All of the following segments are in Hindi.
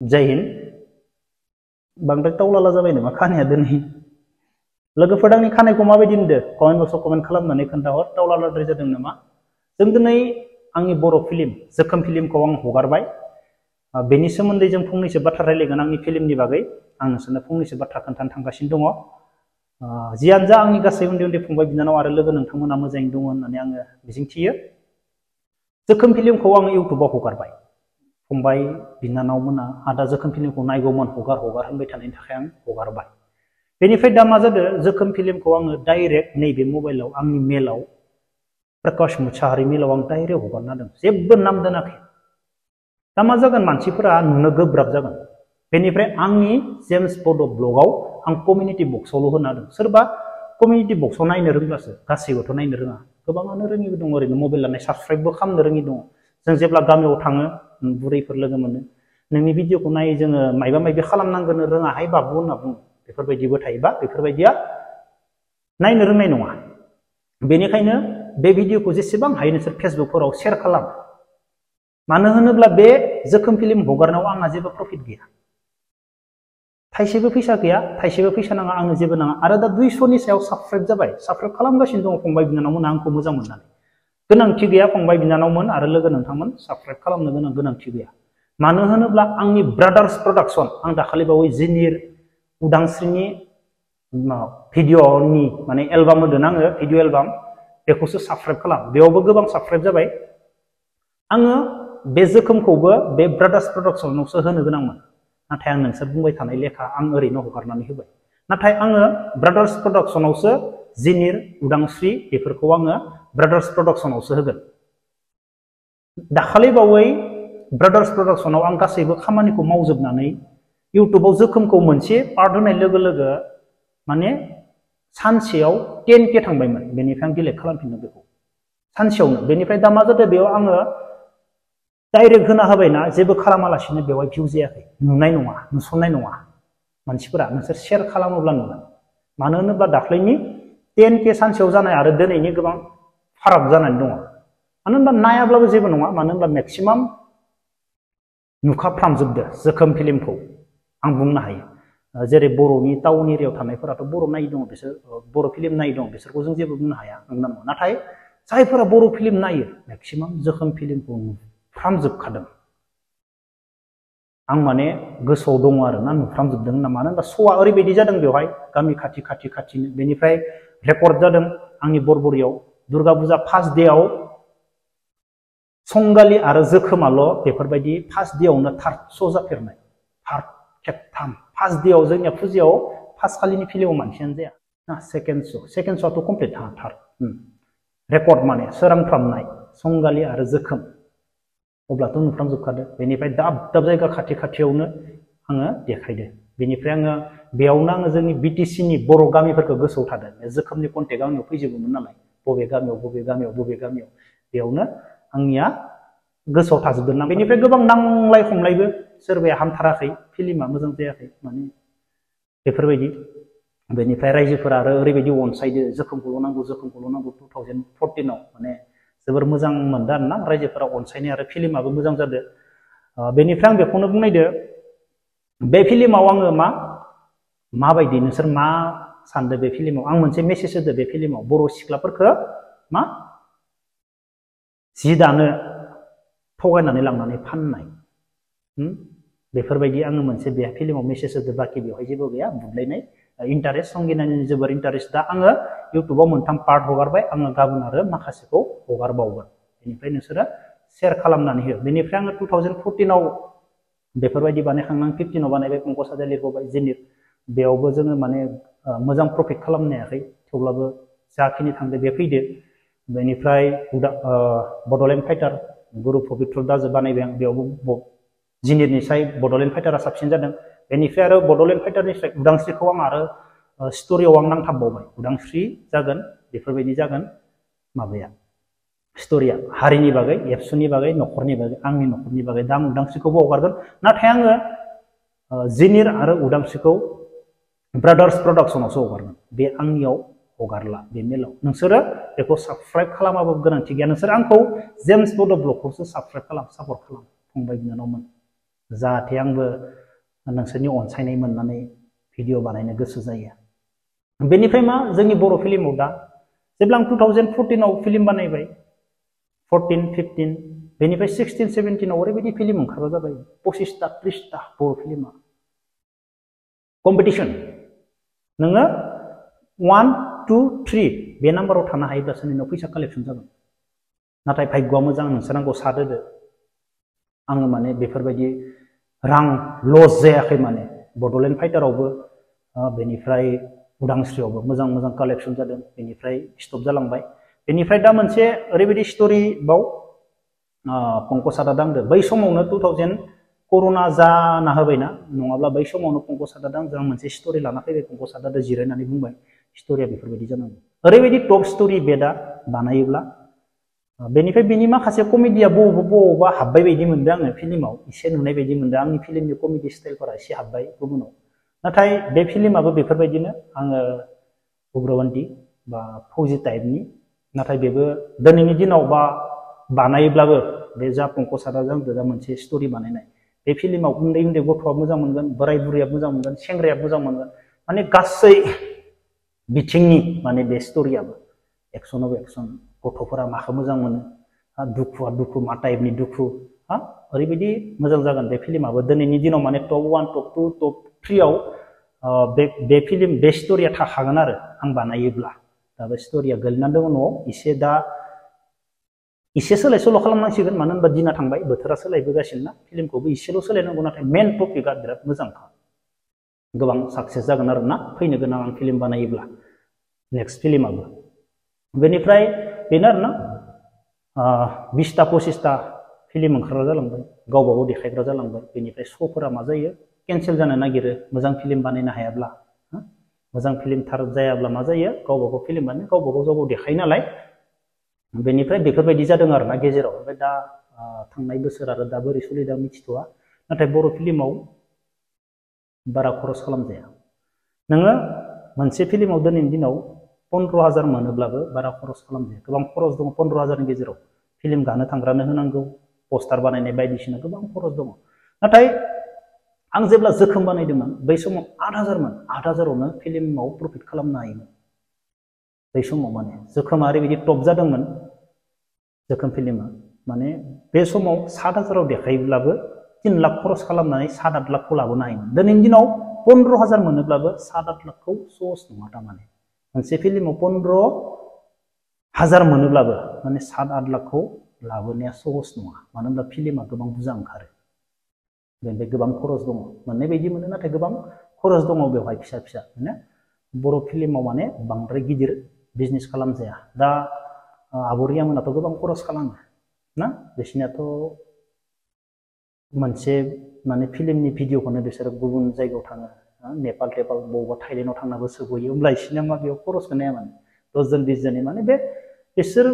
जय हिन्द बांद्राय टावलाला जाबाय नामा? खानाया दिनै। लोगोफोर आंनि खानायखौ माबायदि नुदो कमेन्ट बक्सआव कमेन्ट खालामनानै खोन्थाहर। टावलालाद्राय जादों नामा? जों दिनै आंनि बर' फ़िल्म, जोखोम फिल्मखौ आं हगारबाय। बेनि सोमोन्दै जों फंनैसो बाथ्रा रायलायगोन आंनि फिल्मनि बागै। आं नोंसोरनो फंनैसो बाथ्रा खोन्थानो थांगासिनो दङ। जियानो जा आंनि गासै उन्दै उन्दै फंबाय बिनानाव आरो लोगो नोंथांमोना मोजाङै दङ होननानै आङो मिजिंथियो। जोखोम फिल्मखौ आङो इउटुबाव हगारबाय। फंबाय बिनानावमोना आदा जोखोम फिल्मखौ नायगौमोन, हगार हगार होनबाय थानायनि थाखाय आं हगारबाय। बेनिफ्राय दा मा जादों? जोखोम फिल्मखौ आङो डाइरेक्ट नैबे मबाइलाव, आंनि मेलाव, प्रकाश मुसाहारि मेलाव आं डाइरेक्ट हगारना होदों जेबो नाम दोनाखै। दा मा जागोन? मानसिफोरा नुनो गोब्राब जागोन। बेनिफ्राय आंनि जेम्स बड' ब्लगाव आं कमिउनिटि बक्सआवल' होना होदों सोरबा कमिउनिटि बक्सआव नायनो रोंब्लासो, गासैबोथ' नायनो रोङा। गोबाङानो रोङिबो दङ ओरैनो, मबाइल लानाय साबसक्राइबबो खालामनो रोङि दङ। जों जेब्ला गामियाव थाङो बुरैफोर लोगो मोनो नोंनि भिडिअखौ नायै जोङो मायबा मायबि खालामनांगोन रोङाहाय बाबु होनना बुङो बेफोरबायदिबो थायोबा बेफोरबायदिया नायनो रोंनाय नङा बेनिखायनो बे भिडिअखौ जेसेबां हायो नोंसोर फेसबुकफोराव शेयार खालाम मानो होनोब्ला बे जोखोम फिल्म हगारनायाव आंहा जेबो प्रफिट गैया थाइसेबो फैसा गैया थाइसेबो फैसा नाङा आंनो जेबो नाङा आरो दा दुइस'नि सायाव साबसक्राइब जाबाय साबसक्राइब खालामगासिनो दङ फंबाय बिनानावमोना आंखौ मोजां मोननानै गोनांथि गैया फंबाय बिनानावमोन आरो लोगो नोंथांमोन साबसक्राइब खालामनो गोनां गोनांथि गैया मानो होनोब्ला आंनि ब्रादार्स प्रडाक्सन आं दाखालि बावै जिनिर उदांस्रिनि भिडिअनि माने एलबाम होदों आङो भिडिअ एलबाम बेखौसो साबसक्राइब खालाम बेयावबो गोबां साबसक्राइब जाबाय आङो बे जोखोमखौबो बे ब्रादार्स प्रडाक्सनावसो होनो गोनांमोन नाथाय आं नोंसोर बुंबाय थानाय लेखा आं ओरैनो हगारनानै होबाय नाथाय आङो ब्रादार्स प्रडाक्सनावसो जिनिर उदांस्रि बेफोरखौ आङो ब्रादार्स प्रडाक्सनावसो होगोन। दाखालि बावै ब्रादार्स प्रडाक्सनाव आं गासैबो खामानिखौ मावजोबनानै इउटुबाव जोखोमखौ मोनसे पार्ट होनाय लोगो लोगो माने सानसेयाव टेन के थांबायमोन। बेनिफ्राय आं डिलेट खालामफिनदों बेखौ। सानसेयावनो। बेनिफ्राय दा मा होना होबायना जेबो खालामालासिनो बेवहाय भिउ नुनाय नङा। नुसननाय नङा। मानसिफोरा नोंसोर खालामोब्ला नुगोन। मानो होनोब्ला दाख्लैनि टेन के सानसेयाव जानाय आरो दिनैनि गोबां फाराग जानानै दङ मानो होनबा नायाब्लाबो जेबो नङा मानो होनबा मेक्सिमाम नुखाफ्रामजोबदो जोखोम फिल्मखौ आं बुंनो हायो जेरै बर'नि टाउन एरियायाव थानायफोराथ' बर' नाय दङ बिसोर बर' फिल्म नाय दं बिसोरखौ जों जेबो बुंनो हाया नंगौना नङा नाथाय जायफोरा बर' फिल्म नायो मेक्सिमाम जोखोम फिल्मखौ नुफ्रामजोबखादों आं माने गोसोआव दङ आरो ना नुफ्रामजोबदों होनना मानो होनबा श'आ ओरैबायदि जादों बेवहाय गामि खाथि खाथि खाथिनो बेनिफ्राय रेकर्ड जादों आंनि बरबरियाव दुर्गा फुजा फार्स्ट डेआव संगालि आरो जोखोमाल' बेफोरबायदि फार्स्ट डेआवनो थार्ड श' जाफेरनाय। थार्ड खेबथाम फार्स्ट डेआव जोंनिया फुजायाव फार्स्ट खालिनि फिल्माव मानसियानो जाया। ना सेकेन्ड श' सेकेन्ड श'आथ' कमप्लिट हा थार्ड रेकर्ड माने सोरांफ्रामनाय, संगालि आरो जोखोम। अब्लाथ' नुफ्रामजोबखादो बेनिफ्राय दाब दाब जायगा खाथि खाथियावनो आङो देखायदो। बेनिफ्राय आङो बेयावनो आङो जोंनि बि टि सिनि बर' गामिफोरखौ गोसोआव थादों। जोखोमनि कन्टेक्ट आंनियाव फैजोबोमोन नालाय। बबे गामियाव बबे गामियाव बबे गामियाव बेयावनो आंनिया गोसोआव थाजोबदों ना बेनिफ्राय गोबां नांलाय खमलायबो सोरबाया हामथाराखै फिल्मा मोजां जायाखै माने बेफोरबायदि बेनिफ्राय रायजोफोरा आरो ओरैबायदि अनसायदो जोखोमखौल' नांगौ जोखोमखौल' नांगौ टु थावजेन्ड फरटिनाव माने जोबोर मोजां मोनदों आरोना रायजोफोरा अनसायनाय आरो फिल्माबो मोजां जादों बेनिफ्राय आं बेखौनो बुंनायदो बे फिल्माव आङो मा माबायदि नोंसोर मा सानदों बे फिल्माव, आं मोनसे मेसेज होदो बे फिल्माव, बर' सिख्लाफोरखौ मा? जि दानो थगायनानै लांनानै फाननाय। बेफोरबायदि आङो मोनसे बे फिल्माव मेसेज होदो, बाखि बेवहाय जेबो गैया बुदलायनाय इन्टारेस्ट संगिनायनि जोबोर इन्टारेस्ट। दा आङो इउटुबाव मोनथाम पार्ट हगारबाय, आङो गाबोन आरो माखासेखौ हगारबावगोन। बेनिफ्राय नोंसोरो शेयार खालामनानै हो। बेनिफ्राय आङो टु थावजेन्ड फरटिनाव बेफोरबायदि बानायखांनानै फिफ्टिनाव बानायबाय, पंकज हाजरिया लिरबावबाय जिनिर। बेयावबो जोङो माने मोजां प्रफिट खालामनो हायाखै थेवब्लाबो जाखिनि थांदो बे फैदो बेनिफ्राय बड'लेण्ड फाइटार गुरु पबित्र दासो बानायबाय आं बेयावबो जिनिरनिसाय बड'लेण्ड फाइटारा साबसिन जादों बेनिफ्राय आरो बड'लेण्ड फाइटारनिफ्राय उदांस्रिखौ आं आरो स्ट'रियाव आं नांथाबबावबाय उदांस्रि जागोन बेफोरबायदि जागोन माबाया स्ट'रिया हारिनि बागै एबसुनि बागै न'खरनि बागै आंनि न'खरनि बागै दा आं उदांस्रिखौबो हगारगोन नाथाय आङो जिनिर आरो उदांस्रिखौ ब्रादार्स प्रडाक्सनावसो हगारगोन बे आंनियाव हगारला बे मेलाव नोंसोरो बेखौ साबसक्राइब खालामाबो गोनांथि गैया नोंसोर आंखौ जेम्स बड' ब्लगखौसो साबसक्राइब खालाम सापर्ट खालाम फंबाय बिनानावमोन जाहाथे आंबो नोंसोरनि अनसायनाय मोननानै भिडिअ बानायनो गोसो जायो बेनिफ्राय मा जोंनि बर' फिल्माव दा जेब्ला आं टु थावजेन्ड फरटिनाव फिल्म बानायबाय फरटिन फिफटिन बेनिफ्राय सिक्सटिन सेभेन्टिनाव ओरैबायदि फिल्म ओंखारग्रा जाबाय पसिसथा त्रिसथा बर' फिल्मा कम्पिटिसन नोङो वान टु थ्रि बे नाम्बाराव थानो हायोब्लासो नोंनाव फैसा कालेक्सन जागोन नाथाय भाग्यआ मोजां नोंसोर आंखौ साथ होदो आङो माने बेफोरबायदि रां लस जायाखै माने बड'लेण्ड फाइटारावबो बेनिफ्राय उदांस्रियावबो मोजां मोजां कालेक्सन जादों बेनिफ्राय स्टप जालांबाय बेनिफ्राय दा मोनसे ओरैबायदि स्ट'रि बाव पंकज दांदो बै समावनो टु थावजेन्ड कर'ना जाना होबायना नङाब्ला बै समावनो पंकज दां जों मोनसे स्ट'रि लाना फैबाय, पंकज सादादा जिरायनानै बुंबाय स्ट'रिया बेफोरबायदि जानांगौ। ओरैबायदि टप स्ट'रि बेदा बानायोब्ला बेनिफ्राय बिनि माखासे कमेडिया बबावबा बबावबा हाब्बाय बायदि मोनदों आङो फिल्माव, एसे नुनाय बायदि मोनदों। आंनि फिल्मनि कमेडि स्टाइलफोरा एसे हाब्बाय गुबुनाव। नाथाय बे फिल्माबो बेफोरबायदिनो आङो उग्रबन्ति बा फौजि टाइपनि, नाथाय बेबो दिनैनि दिनाव बा बानायोब्लाबो बे जा पंकज सादाजों दा मोनसे स्ट'रि बानायनाय। बे फिल्माव उन्दै उन्दै गथ'आ मोजां मोनगोन बोराय बुरैया मोजां मोनगोन सेंग्राया मोजां मोनगोन माने गासै बिथिंनि माने बे स्ट'रियाबो एक्सनाव एक्सन गथ'फोरा माखौ मोजां मोनो दुखुआ दुखु मा टाइपनि दुखु हा ओरैबायदि मोजां जागोन बे फिल्माबो दिनैनि दिनाव माने टप वान टप to tub थ्रियाव bay bay film बे स्ट'रिया थाखागोन आरो आं बानायोब्ला दा बे स्ट'रिया गोलैनानै दङ न'आव एसे दा एसे सोलाय सोल' खालामनांसिगोन मानो होनबा दिना थांबाय, बोथोरा सोलायबोगासिनो ना फिल्मखौबो एसेल' सोलायनांगौ, नाथाय मेन टपिकआ बिराद मोजांखा गोबां साक्सेस जागोन आरो ना फैनो गोनां आं फ़िल्म बानायोब्ला। नेक्स्ट फिल्माबो। बेनिफ्राय बेनो आरो ना बिसथा पसिसथा फ़िल्म ओंखारग्रा जालांबाय गावबा गाव देखायग्रा जालांबाय। बेनिफ्राय श'फोरा मा जायो? केन्सेल जानो नागिरो। मोजां फ़िल्म बानायनो हायाब्ला मोजां फ़िल्म थार जायाब्ला मा जायो? गावबा गाव फ़िल्म बानाय गावबा गाव गाव देखायो नालाय। बेनिफ्राय बेफोरबायदि जादों आरो ना गेजेराव। ओमफ्राय दा थांनाय बोसोर आरो दा बोरै सोलिदों मिथिथ'वा। नाथाय बर' फिल्माव बारा खरस खालामजाया। नोङो मोनसे फिल्माव दिनैनि दिनाव पन्द्र' हाजार मोनोब्लाबो बारा खरस खालामजाया। गोबां खरस दङ पन्द्र' हाजारनि गेजेराव। फ़िल्म गानो थांग्रानो होनांगौ, पस्टार बानायनाय बायदिसिना गोबां खरस दङ। नाथाय आं जेब्ला जोखोम बानायदोंमोन, बै समाव आठ हाजारमोन आठ हाजारावनो फिल्माव प्रफिट खालामनो हायोमोन। बै समाव माने जोखोमा ओरैबायदि टप जादोंमोन जोखोम फिल्मा माने बे समाव सात हाजाराव देखायोब्लाबो तिन लाख खरस खालामनानै सात आठ लाखखौ लाबोनो हायोमोन दिनैनि दिनाव पन्द्र' हाजार मोनोब्लाबो सात आठ लाखखौ सहस नङा थारमाने मोनसे फिल्माव पन्द्र' हाजार मोनोब्लाबो माने सात आठ लाखखौ लाबोनाया सहस नङा मानो होनब्ला फिल्मा गोबां बुरजा ओंखारो बेनिफ्राय गोबां खरस दङ मोननाय बायदि मोनो नाथाय गोबां खरस दङ बेवहाय फिसा फिसा माने बर' फिल्माव माने बांद्राय गिदिर बिजनेस खालामजाया दा आबरिया मोनाथ' गोबां खरस खालामो ना बिसोरनियाथ' मोनसे माने फिल्मनि भिडिअखौनो बिसोरो गुबुन जायगायाव थाङो नेपाल टेपाल बबावबा थाइलेण्डआव थांनाबो सोबहैयो होमब्ला बिसोरनिया मा बेयाव खरसखौ नाया माने दसजन बिसजननि माने बे बिसोर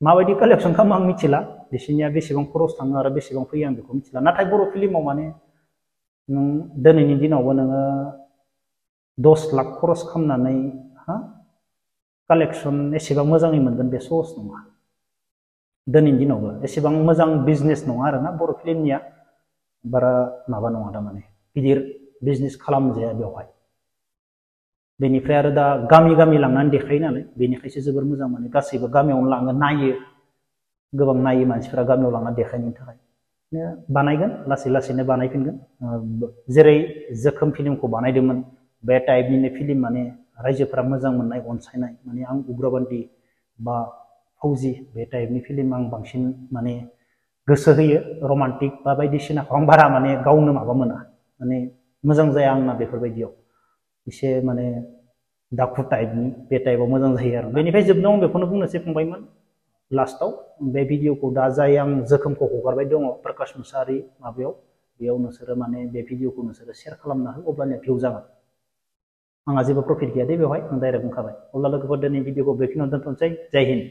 माबायदि कालेक्सन खालामो आं मिथिला बिसोरनिया बेसेबां खरस थाङो आरो बेसेबां फैयो आं बेखौ मिथिला नाथाय बर' फिल्माव माने नों दिनैनि दिनावबो नोङो दस लाख खरस खालामनानै हा Collection एसेबां मोजाङै मोनगोन बे सहस नङा। दिनैनि दिनावबो एसेबां मोजां बिज़नेस नङा आरोना बर' फिल्मनिया। बारा माबा नङा थारमाने, गिदिर बिज़नेस खालामजाया बेवहाय। बेनिफ्राय आरो दा गामि गामि लांनानै देखायो नालाय, बेनिखायसो जोबोर मोजां मोनो। गासैबो गामियावनो लाङो, नायो। गोबां नायो मानसिफोरा गामियाव लांना देखायनायनि थाखाय। बानायगोन, लासै लासैनो बानायफिनगोन। जेरै जोखोम फिल्मखौ बानायदोंमोन, बे टाइपनिनो फ़िल्म माने रायजोफोरा मोजां मोननाय अनसायनाय, माने आं उग्रबान्ति बा फौजि बे टाइपनि फ़िल्म आं बांसिन माने गोसो होयो, रमान्टिक बा बायदिसिनाखौ आं बारा माने गावनो माबा मोना। माने मोजां जाया आंना बेफोरबायदियाव। एसे माने दाखु टाइपनि, बे टाइपआव मोजां जायो आरो। बेनिफ्राय जोबनायाव आं बेखौनो बुंनोसै फंबायमोन, लास्टआव बे भिडिअखौ दा जाय आं जोखोमखौ हगारबाय दङ, प्रकाश मुसाहारि माबायाव, बेयाव नोंसोरो माने बे भिडिअखौ नोंसोरो शेयार खालामना हो, अब्लानिया भिउ जागोन। आंहा जेबो प्रफिट गैया दे बेवहाय आं डाइरेक्ट बुंखाबाय अब्ला लोगोफोर दिनै भिडिअखौ बेखिनियाव दोनथ'नोसै जय हिन्द